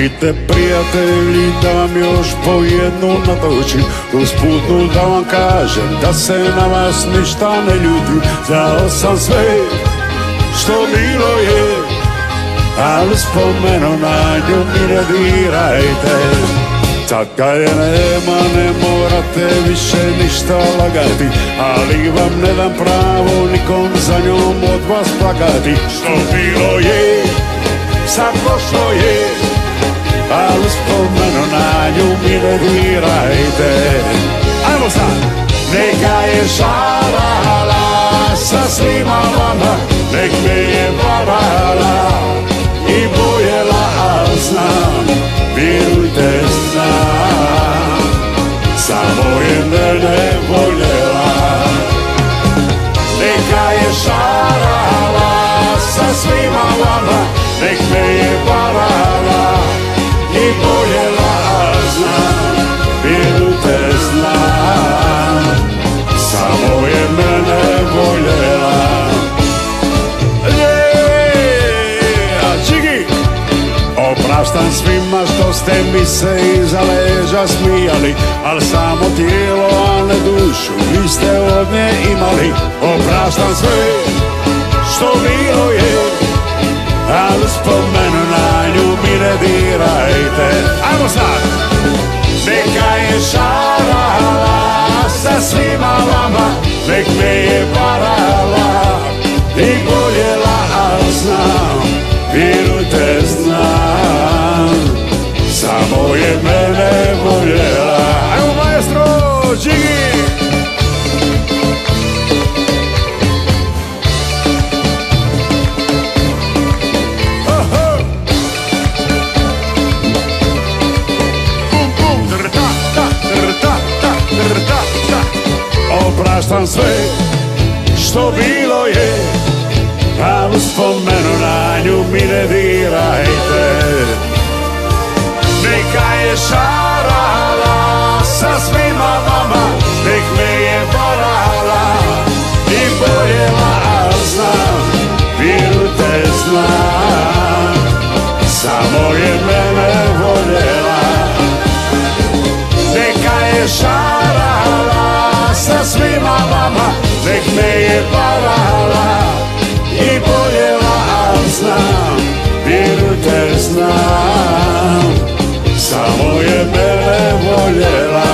Stanite prijatelji da vam još po jednu natočim. Putnu da vam kažem da se na vas ništa ne ljutim Znao sam sve što bilo je Ali spomenu na nju mi ne dirajte. Sad kad je nema ne morate više ništa lagati Ali vam ne dam pravo nikom za njom od vas plakati Što bilo je, dirajte Ajmo sad! Neka je šalala sa svima vama Nek me je varala i bojela, a znam Vjerujte, znam Samo je mene Opraštam svima što ste mi se iza leđa smijali Al samo tijelo, a ne dušu, vi ste od nje imali Opraštam sve što bilo je Ali spomenu na nju mi ne dirajte Ajmo sad! Neka je šarala sa svima vama Nek me je varala Samo je mene voljela. Ajmo maestro, ta. Opraštam sve što bilo je Ali spomenu na nju mi ne dirajte Neka mene voljela